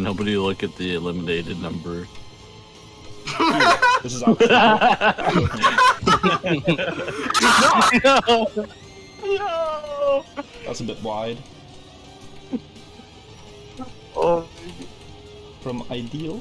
Nobody look at the eliminated number. This is no! No! That's a bit wide. Oh. From ideal.